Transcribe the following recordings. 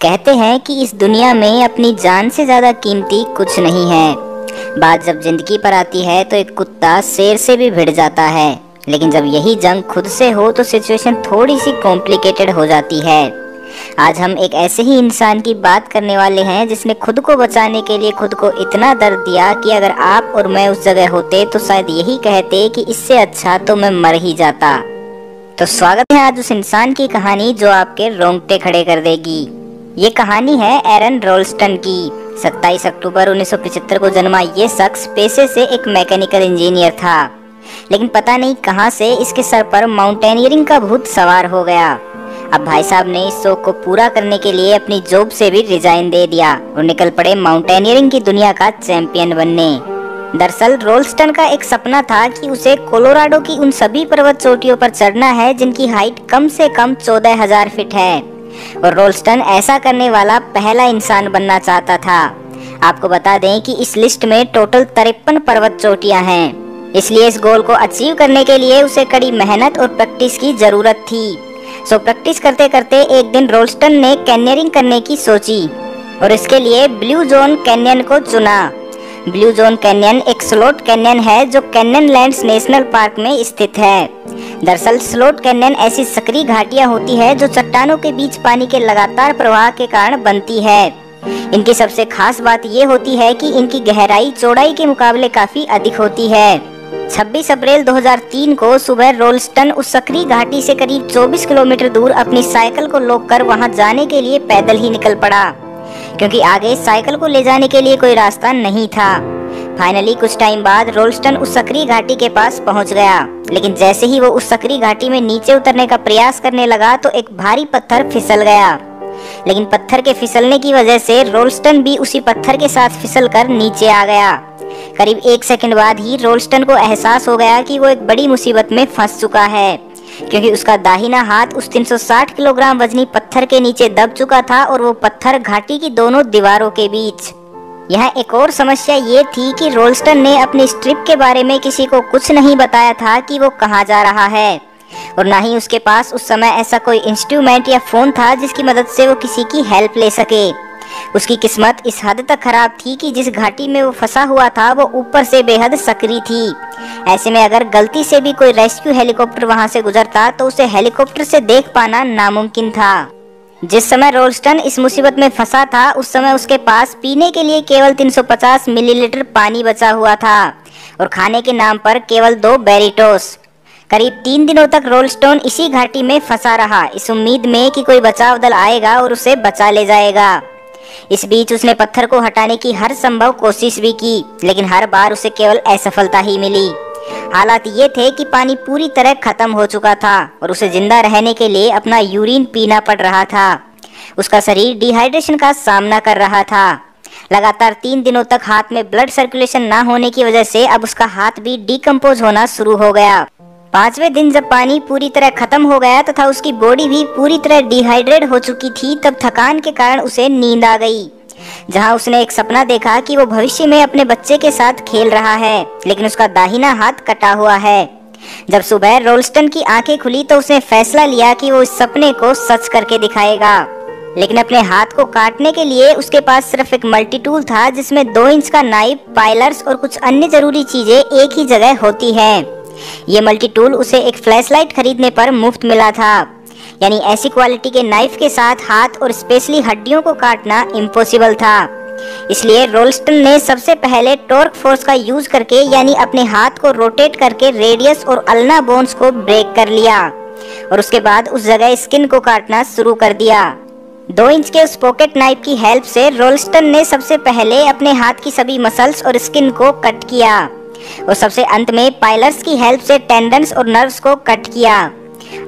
कहते हैं कि इस दुनिया में अपनी जान से ज़्यादा कीमती कुछ नहीं है। बात जब ज़िंदगी पर आती है तो एक कुत्ता शेर से भी भिड़ जाता है। लेकिन जब यही जंग खुद से हो तो सिचुएशन थोड़ी सी कॉम्प्लिकेटेड हो जाती है। आज हम एक ऐसे ही इंसान की बात करने वाले हैं, जिसने खुद को बचाने के लिए खुद को इतना दर्द दिया कि अगर आप और मैं उस जगह होते तो शायद यही कहते कि इससे अच्छा तो मैं मर ही जाता। तो स्वागत है आज उस इंसान की कहानी, जो आपके रोंगटे खड़े कर देगी। ये कहानी है एरन रोल्स्टन की। 27 अक्टूबर 1975 को जन्मा ये शख्स पेशे से एक मैकेनिकल इंजीनियर था। लेकिन पता नहीं कहाँ से इसके सर पर माउंटेनियरिंग का भूत सवार हो गया। अब भाई साहब ने इस शौक को पूरा करने के लिए अपनी जॉब से भी रिजाइन दे दिया और निकल पड़े माउंटेनियरिंग की दुनिया का चैंपियन बनने। दरअसल रोल्स्टन का एक सपना था कि उसे कोलोराडो की उन सभी पर्वत चोटियों पर चढ़ना है जिनकी हाइट कम से कम चौदह हज़ार फीट है। और रोल्स्टन ऐसा करने वाला पहला इंसान बनना चाहता था। आपको बता दें कि इस लिस्ट में टोटल तिरपन पर्वत चोटियाँ हैं। इसलिए इस गोल को अचीव करने के लिए उसे कड़ी मेहनत और प्रैक्टिस की ज़रूरत थी। सो प्रैक्टिस करते करते एक दिन रोल्स्टन ने कैनियरिंग करने की सोची और इसके लिए ब्लू जोन कैनियन को चुना। ब्लू जोन कैनियन एक स्लोट कैनियन है जो कैनियन लैंड्स नेशनल पार्क में स्थित है। दरअसल स्लोट कैनियन ऐसी सक्रिय घाटियाँ होती है जो चट्टानों के बीच पानी के लगातार प्रवाह के कारण बनती है। इनकी सबसे खास बात ये होती है कि इनकी गहराई, चौड़ाई के मुकाबले काफ़ी अधिक होती है। 26 अप्रैल 2003 को सुबह रोल्स्टन उस सक्रिय घाटी से करीब 24 किलोमीटर दूर अपनी साइकिल को लोक कर वहाँ जाने के लिए पैदल ही निकल पड़ा। क्योंकि आगे साइकिल को ले जाने के लिए कोई रास्ता नहीं था। फाइनली कुछ टाइम बाद रोल्स्टन उस सक्रिय घाटी के पास पहुँच गया। लेकिन जैसे ही वो उस सक्री घाटी में नीचे उतरने का प्रयास करने लगा तो एक भारी पत्थर फिसल गया। लेकिन पत्थर के फिसलने की वजह से रोल्स्टन भी उसी पत्थर के साथ फिसल कर नीचे आ गया। करीब एक सेकंड बाद ही रोल्स्टन को एहसास हो गया कि वो एक बड़ी मुसीबत में फंस चुका है। क्योंकि उसका दाहिना हाथ उस 360 किलोग्राम वजनी पत्थर के नीचे दब चुका था और वो पत्थर घाटी की दोनों दीवारों के बीच। यहाँ एक और समस्या ये थी कि रोल्स्टन ने अपनी स्ट्रिप के बारे में किसी को कुछ नहीं बताया था कि वो कहाँ जा रहा है। और ना ही उसके पास उस समय ऐसा कोई इंस्ट्रूमेंट या फ़ोन था जिसकी मदद से वो किसी की हेल्प ले सके। उसकी किस्मत इस हद तक खराब थी कि जिस घाटी में वो फंसा हुआ था, वो ऊपर से बेहद सक्रिय थी। ऐसे में अगर गलती से भी कोई रेस्क्यू हेलीकॉप्टर वहाँ से गुजरता तो उसे हेलीकॉप्टर से देख पाना नामुमकिन था। जिस समय रोल्स्टन इस मुसीबत में फंसा था, उस समय उसके पास पीने के लिए केवल 350 मिलीलीटर पानी बचा हुआ था और खाने के नाम पर केवल दो बेरिटोस। करीब तीन दिनों तक रोलस्टोन इसी घाटी में फंसा रहा। इस उम्मीद में कि कोई बचाव दल आएगा और उसे बचा ले जाएगा। इस बीच उसने पत्थर को हटाने की हर संभव कोशिश भी की, लेकिन हर बार उसे केवल असफलता ही मिली। हालात ये थे कि पानी पूरी तरह खत्म हो चुका था और उसे ज़िंदा रहने के लिए अपना यूरिन पीना पड़ रहा था। उसका शरीर डिहाइड्रेशन का सामना कर रहा था। लगातार तीन दिनों तक हाथ में ब्लड सर्कुलेशन न होने की वजह से अब उसका हाथ भी डिकम्पोज होना शुरू हो गया। पाँचवें दिन जब पानी पूरी तरह खत्म हो गया तथा उसकी बॉडी भी पूरी तरह डिहाइड्रेट हो चुकी थी, तब थकान के कारण उसे नींद आ गई। जहाँ उसने एक सपना देखा कि वो भविष्य में अपने बच्चे के साथ खेल रहा है, लेकिन उसका दाहिना हाथ कटा हुआ है। जब सुबह रोल्स्टन की आँखें खुली तो उसने फैसला लिया कि वो इस सपने को सच करके दिखाएगा। लेकिन अपने हाथ को काटने के लिए उसके पास सिर्फ़ एक मल्टी टूल था, जिसमें दो इंच का नाइफ पाइलर्स और कुछ अन्य ज़रूरी चीज़ें एक ही जगह होती हैं। ये मल्टी टूल उसे एक फ्लैश लाइट खरीदने पर मुफ़्त मिला था। यानी ऐसी क्वालिटी के नाइफ के साथ हाथ और स्पेशली हड्डियों को काटना इम्पॉसिबल था। इसलिए रोल्स्टन ने सबसे पहले टॉर्क फोर्स का यूज़ करके, यानी अपने हाथ को रोटेट करके रेडियस और अल्ना बोन्स को ब्रेक कर लिया। और उसके बाद उस जगह स्किन को काटना शुरू कर दिया। दो इंच के उस पॉकेट नाइफ की हेल्प से रोल्स्टन ने सबसे पहले अपने हाथ की सभी मसल्स और स्किन को कट किया। और सबसे अंत में पाइलर्स की हेल्प से टेंडन्स और नर्व्स को कट किया।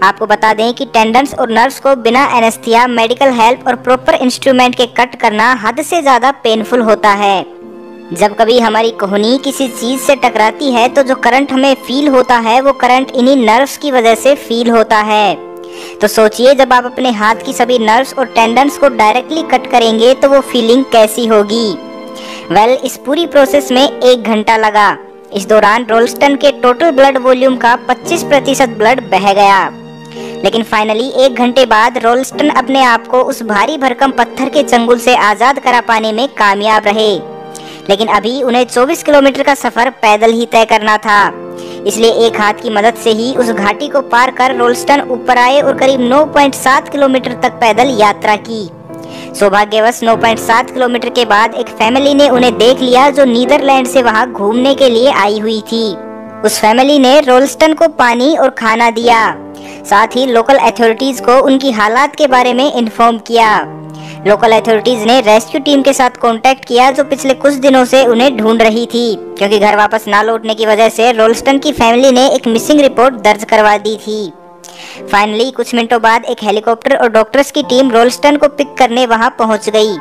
आपको बता दें कि टेंडन्स और नर्व्स को बिना एनेस्थिया मेडिकल हेल्प और प्रॉपर इंस्ट्रूमेंट के कट करना हद से ज़्यादा पेनफुल होता है। जब कभी हमारी कोहनी किसी चीज़ से टकराती है तो जो करंट हमें फील होता है वो करंट इन्हीं नर्व्स की वजह से फील होता है। तो सोचिए जब आप अपने हाथ की सभी नर्व्स और टेंडन्स को डायरेक्टली कट करेंगे तो वो फीलिंग कैसी होगी? वेल well, इस पूरी प्रोसेस में एक घंटा लगा। इस दौरान रोल्स्टन के टोटल ब्लड वॉल्यूम का 25 प्रतिशत ब्लड बह गया। लेकिन फाइनली एक घंटे बाद रोल्स्टन अपने आप को उस भारी भरकम पत्थर के चंगुल से आज़ाद करा पाने में कामयाब रहे। लेकिन अभी उन्हें 24 किलोमीटर का सफ़र पैदल ही तय करना था। इसलिए एक हाथ की मदद से ही उस घाटी को पार कर रोल्स्टन ऊपर आए और करीब 9.7 किलोमीटर तक पैदल यात्रा की। सौभाग्यवश 9.7 किलोमीटर के बाद एक फैमिली ने उन्हें देख लिया जो नीदरलैंड से वहाँ घूमने के लिए आई हुई थी। उस फैमिली ने रोल्स्टन को पानी और खाना दिया। साथ ही लोकल अथॉरिटीज को उनकी हालात के बारे में इन्फॉर्म किया। लोकल अथॉरिटीज ने रेस्क्यू टीम के साथ कांटेक्ट किया जो पिछले कुछ दिनों से उन्हें ढूंढ रही थी, क्योंकि घर वापस ना लौटने की वजह से रोल्स्टन की फैमिली ने एक मिसिंग रिपोर्ट दर्ज करवा दी थी। फाइनली कुछ मिनटों बाद एक हेलीकॉप्टर और डॉक्टर्स की टीम रोलस्टन को पिक करने वहाँ पहुँच गई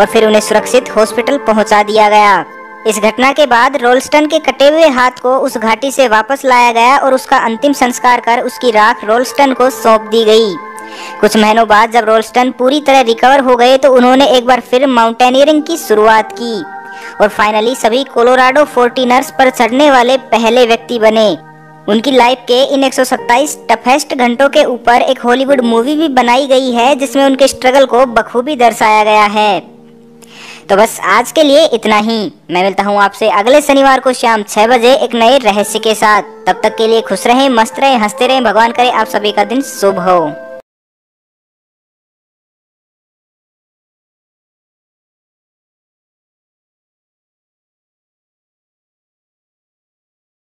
और फिर उन्हें सुरक्षित हॉस्पिटल पहुँचा दिया गया। इस घटना के बाद रोलस्टन के कटे हुए हाथ को उस घाटी से वापस लाया गया और उसका अंतिम संस्कार कर उसकी राख रोलस्टन को सौंप दी गई। कुछ महीनों बाद जब रोलस्टन पूरी तरह रिकवर हो गए तो उन्होंने एक बार फिर माउंटेनियरिंग की शुरुआत की और फाइनली सभी कोलोराडो फोर्टीनर्स पर चढ़ने वाले पहले व्यक्ति बने। उनकी लाइफ के इन 127 टफेस्ट घंटों के ऊपर एक हॉलीवुड मूवी भी बनाई गई है, जिसमें उनके स्ट्रगल को बखूबी दर्शाया गया है। तो बस आज के लिए इतना ही। मैं मिलता हूँ आपसे अगले शनिवार को शाम छह बजे एक नए रहस्य के साथ। तब तक के लिए खुश रहें, मस्त रहें, हँसते रहें। भगवान करे आप सभी का दिन शुभ हो।